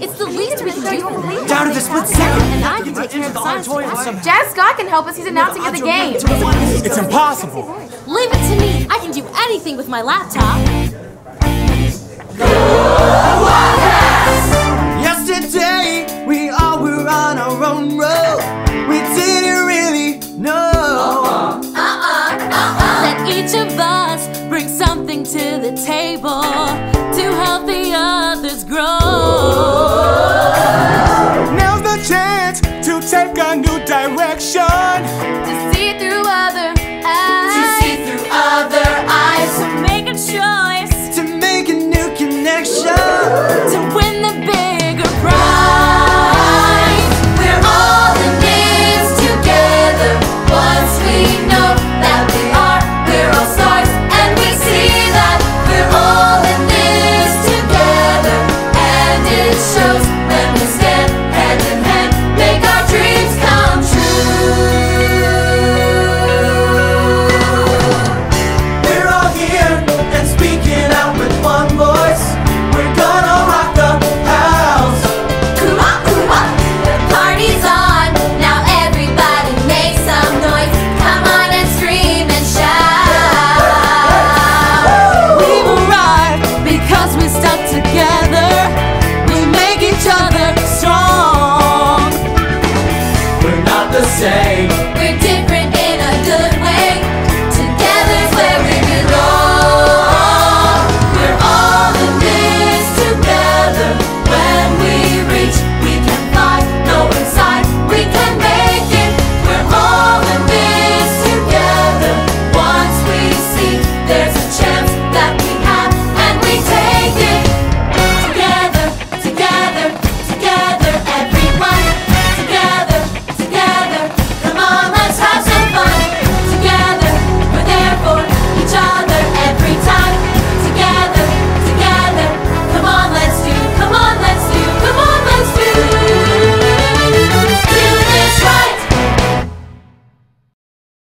It's the least we can do for them. Down to the split second. And I can take care of the science. Jack Scott can help us. He's announcing at the game. It's impossible. Leave it to me. I can do anything with my laptop. Yesterday, we all were on our own road. We didn't really know. Uh-uh, uh-uh. That each of us brings something to the table to help the others grow. Now's the chance to take a new direction. To see through other eyes. To see through other eyes. To make a choice. To make a new connection. together we make each other strong. We're not the same. We're different in a good way. Where we belong. We're all together. When we reach, we can fly. No inside, we can make it. We're all in this together. Once we see, there's a chance that we have, and we take.